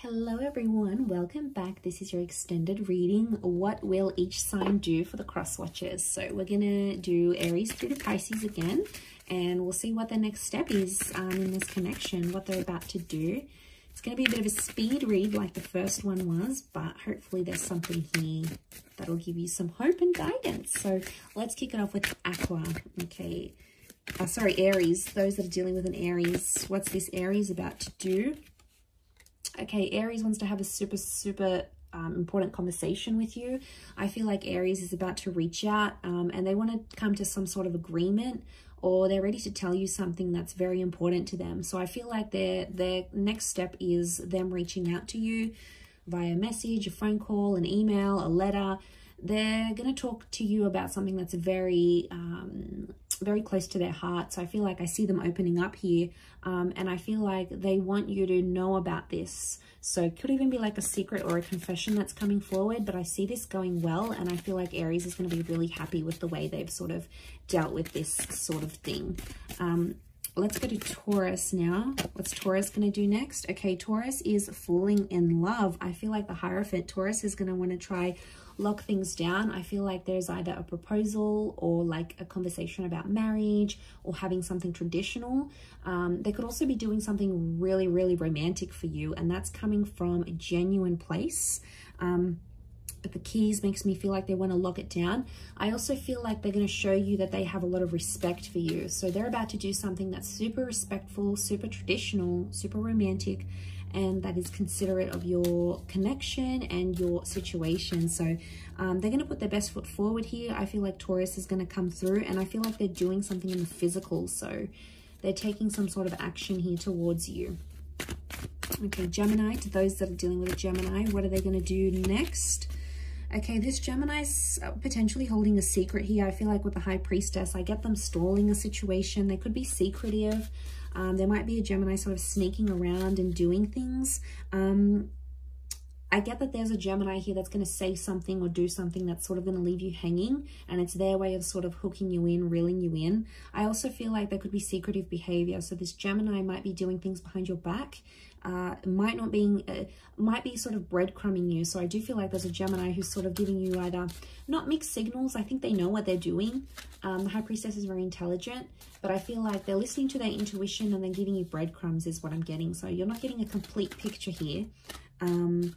Hello everyone, welcome back. This is your extended reading. What will each sign do for the cross watchers? So we're gonna do Aries through to Pisces again, and we'll see what the next step is um, in this connection, what they're about to do. It's gonna be a bit of a speed read like the first one was, but hopefully there's something here that'll give you some hope and guidance. So let's kick it off with Aqua. Okay, uh, sorry, Aries. Those that are dealing with an Aries, what's this Aries about to do? Okay, Aries wants to have a super, super um, important conversation with you. I feel like Aries is about to reach out um, and they want to come to some sort of agreement or they're ready to tell you something that's very important to them. So I feel like their, their next step is them reaching out to you via message, a phone call, an email, a letter. They're going to talk to you about something that's very um, very close to their heart. So I feel like I see them opening up here um, and I feel like they want you to know about this. So it could even be like a secret or a confession that's coming forward, but I see this going well and I feel like Aries is going to be really happy with the way they've sort of dealt with this sort of thing. Um, let's go to Taurus now. What's Taurus going to do next? Okay, Taurus is falling in love. I feel like the Hierophant Taurus is going to want to try lock things down. I feel like there's either a proposal or like a conversation about marriage or having something traditional. Um, they could also be doing something really, really romantic for you, and that's coming from a genuine place. Um, the keys makes me feel like they want to lock it down. I also feel like they're going to show you that they have a lot of respect for you. So they're about to do something that's super respectful, super traditional, super romantic, and that is considerate of your connection and your situation. So um, they're going to put their best foot forward here. I feel like Taurus is going to come through and I feel like they're doing something in the physical. So they're taking some sort of action here towards you. Okay, Gemini, to those that are dealing with a Gemini, what are they going to do next? Okay, this Gemini's potentially holding a secret here. I feel like with the High Priestess, I get them stalling a situation. They could be secretive. Um, there might be a Gemini sort of sneaking around and doing things. Um, I get that there's a Gemini here that's going to say something or do something that's sort of going to leave you hanging and it's their way of sort of hooking you in, reeling you in. I also feel like there could be secretive behavior. So this Gemini might be doing things behind your back uh, might not being uh, might be sort of breadcrumbing you. So I do feel like there's a Gemini who's sort of giving you either not mixed signals. I think they know what they're doing. Um, the High Priestess is very intelligent, but I feel like they're listening to their intuition and then giving you breadcrumbs is what I'm getting. So you're not getting a complete picture here. Um,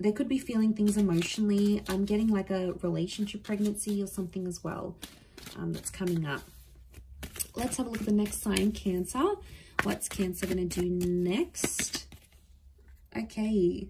they could be feeling things emotionally. I'm getting like a relationship pregnancy or something as well um, that's coming up. Let's have a look at the next sign, Cancer. What's Cancer going to do next? Okay.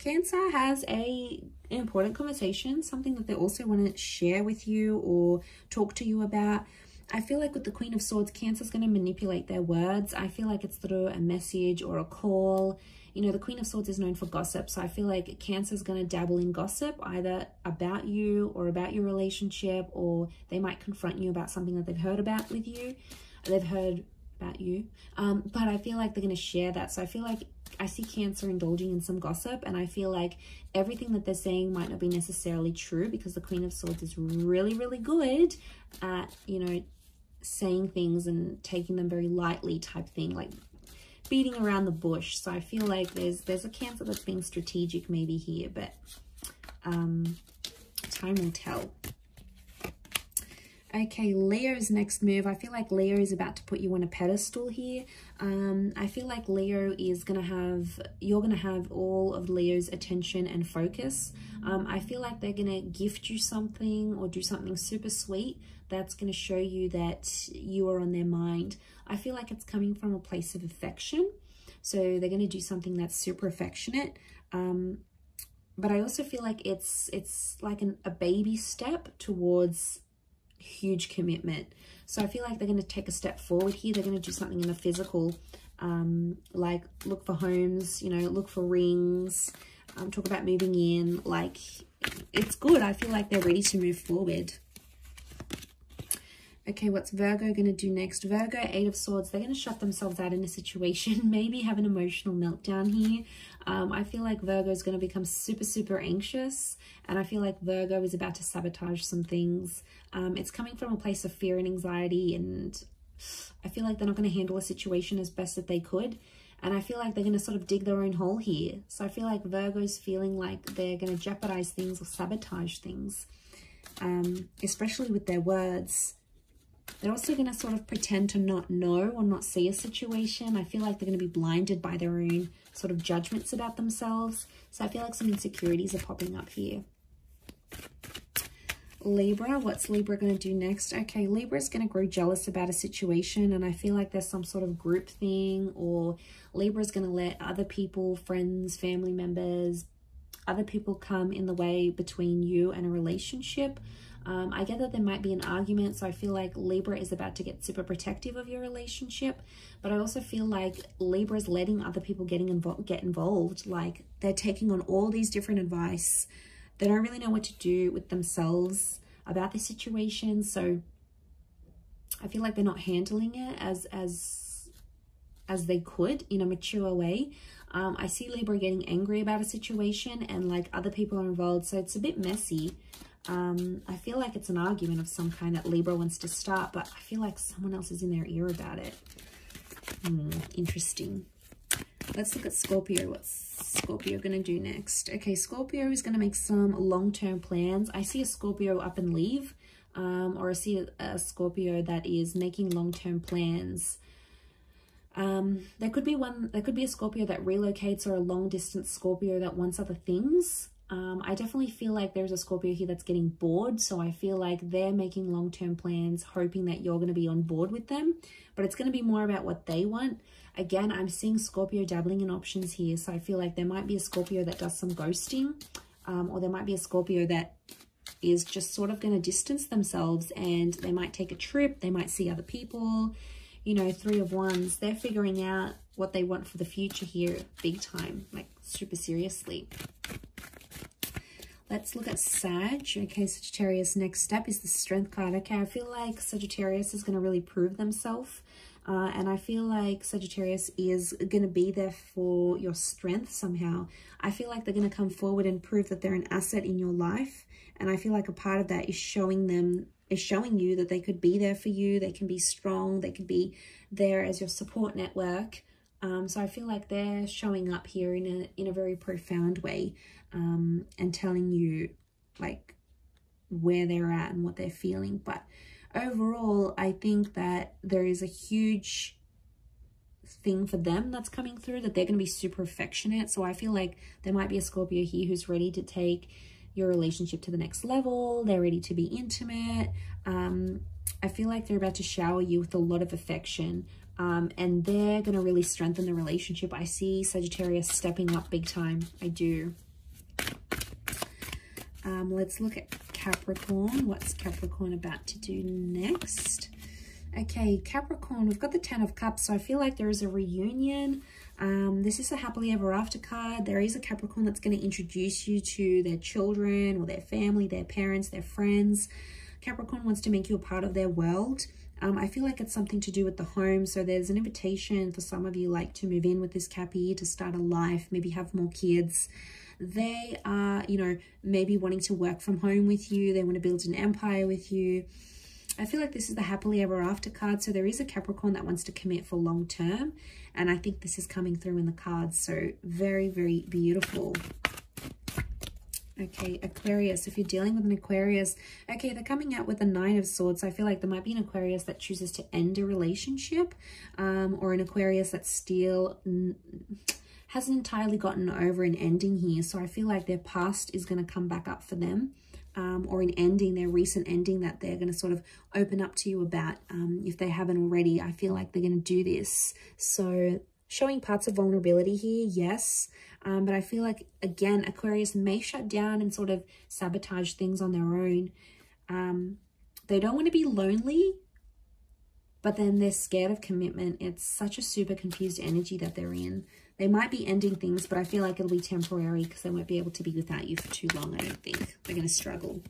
Cancer has a important conversation, something that they also want to share with you or talk to you about. I feel like with the Queen of Swords, Cancer's going to manipulate their words. I feel like it's through a message or a call. You know, the Queen of Swords is known for gossip, so I feel like Cancer's going to dabble in gossip, either about you or about your relationship, or they might confront you about something that they've heard about with you. They've heard about you. Um, but I feel like they're going to share that. So I feel like I see Cancer indulging in some gossip, and I feel like everything that they're saying might not be necessarily true because the Queen of Swords is really, really good at, you know, saying things and taking them very lightly type thing, like beating around the bush. So I feel like there's there's a Cancer that's being strategic maybe here, but um, time will tell. Okay, Leo's next move. I feel like Leo is about to put you on a pedestal here. Um, I feel like Leo is going to have, you're going to have all of Leo's attention and focus. Um, I feel like they're going to gift you something or do something super sweet that's going to show you that you are on their mind. I feel like it's coming from a place of affection. So they're going to do something that's super affectionate. Um, but I also feel like it's it's like an, a baby step towards huge commitment. So I feel like they're going to take a step forward here. They're going to do something in the physical, um, like look for homes, you know, look for rings, um, talk about moving in. Like, it's good. I feel like they're ready to move forward. Okay, what's Virgo going to do next? Virgo, Eight of Swords, they're going to shut themselves out in a situation, maybe have an emotional meltdown here. Um, I feel like Virgo is going to become super, super anxious, and I feel like Virgo is about to sabotage some things. Um, it's coming from a place of fear and anxiety, and I feel like they're not going to handle a situation as best that they could. And I feel like they're going to sort of dig their own hole here. So I feel like Virgo's feeling like they're going to jeopardize things or sabotage things, um, especially with their words. They're also going to sort of pretend to not know or not see a situation. I feel like they're going to be blinded by their own sort of judgments about themselves. So I feel like some insecurities are popping up here. Libra, what's Libra going to do next? Okay, Libra is going to grow jealous about a situation and I feel like there's some sort of group thing or Libra is going to let other people, friends, family members, other people come in the way between you and a relationship. Um, I get that there might be an argument, so I feel like Libra is about to get super protective of your relationship. But I also feel like Libra is letting other people getting invo get involved. Like they're taking on all these different advice. They don't really know what to do with themselves about the situation. So I feel like they're not handling it as as as they could in a mature way. Um, I see Libra getting angry about a situation and like other people are involved. So it's a bit messy. Um, I feel like it's an argument of some kind that Libra wants to start, but I feel like someone else is in their ear about it. Hmm, interesting. Let's look at Scorpio. What's Scorpio going to do next? Okay, Scorpio is going to make some long-term plans. I see a Scorpio up and leave, um, or I see a, a Scorpio that is making long-term plans. Um, there could be one, there could be a Scorpio that relocates or a long-distance Scorpio that wants other things. Um, I definitely feel like there's a Scorpio here that's getting bored. So I feel like they're making long-term plans, hoping that you're going to be on board with them. But it's going to be more about what they want. Again, I'm seeing Scorpio dabbling in options here. So I feel like there might be a Scorpio that does some ghosting. Um, or there might be a Scorpio that is just sort of going to distance themselves. And they might take a trip. They might see other people. You know, three of wands. They're figuring out what they want for the future here big time. Like super seriously. Let's look at Sag. Okay, Sagittarius, next step is the Strength card. Okay, I feel like Sagittarius is going to really prove themselves. Uh, and I feel like Sagittarius is going to be there for your strength somehow. I feel like they're going to come forward and prove that they're an asset in your life. And I feel like a part of that is showing them, is showing you that they could be there for you. They can be strong. They could be there as your support network. Um, so I feel like they're showing up here in a, in a very profound way um, and telling you like where they're at and what they're feeling. But overall, I think that there is a huge thing for them that's coming through that they're going to be super affectionate. So I feel like there might be a Scorpio here who's ready to take your relationship to the next level. They're ready to be intimate. Um, I feel like they're about to shower you with a lot of affection um, and they're going to really strengthen the relationship. I see Sagittarius stepping up big time. I do. Um, let's look at Capricorn. What's Capricorn about to do next? Okay, Capricorn, we've got the Ten of Cups, so I feel like there is a reunion. Um, this is a happily ever after card. There is a Capricorn that's going to introduce you to their children or their family, their parents, their friends. Capricorn wants to make you a part of their world. Um, I feel like it's something to do with the home. So there's an invitation for some of you like to move in with this Cappy, to start a life, maybe have more kids. They are, you know, maybe wanting to work from home with you. They want to build an empire with you. I feel like this is the happily ever after card. So there is a Capricorn that wants to commit for long term. And I think this is coming through in the cards. So very, very beautiful. Okay, Aquarius, if you're dealing with an Aquarius, okay, they're coming out with a Nine of Swords. I feel like there might be an Aquarius that chooses to end a relationship um, or an Aquarius that still hasn't entirely gotten over an ending here. So I feel like their past is going to come back up for them um, or an ending, their recent ending that they're going to sort of open up to you about um, if they haven't already. I feel like they're going to do this. So showing parts of vulnerability here, yes. Um, but I feel like, again, Aquarius may shut down and sort of sabotage things on their own. Um, they don't want to be lonely, but then they're scared of commitment. It's such a super confused energy that they're in. They might be ending things, but I feel like it'll be temporary because they won't be able to be without you for too long, I don't think. They're going to struggle.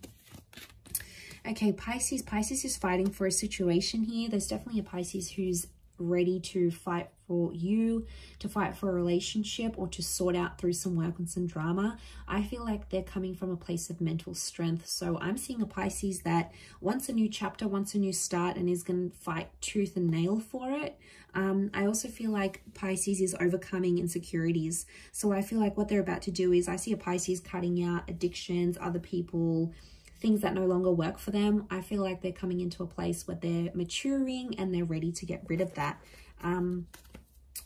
Okay, Pisces. Pisces is fighting for a situation here. There's definitely a Pisces who's ready to fight for you to fight for a relationship or to sort out through some work and some drama. I feel like they're coming from a place of mental strength. So I'm seeing a Pisces that wants a new chapter, wants a new start, and is going to fight tooth and nail for it. Um, I also feel like Pisces is overcoming insecurities. So I feel like what they're about to do is I see a Pisces cutting out addictions, other people, things that no longer work for them. I feel like they're coming into a place where they're maturing and they're ready to get rid of that. Um,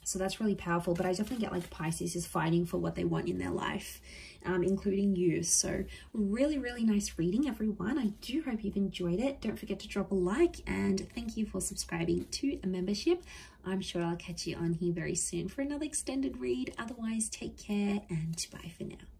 so that's really powerful. But I definitely get like Pisces is fighting for what they want in their life, um, including you. So really, really nice reading, everyone. I do hope you've enjoyed it. Don't forget to drop a like and thank you for subscribing to a membership. I'm sure I'll catch you on here very soon for another extended read. Otherwise, take care and bye for now.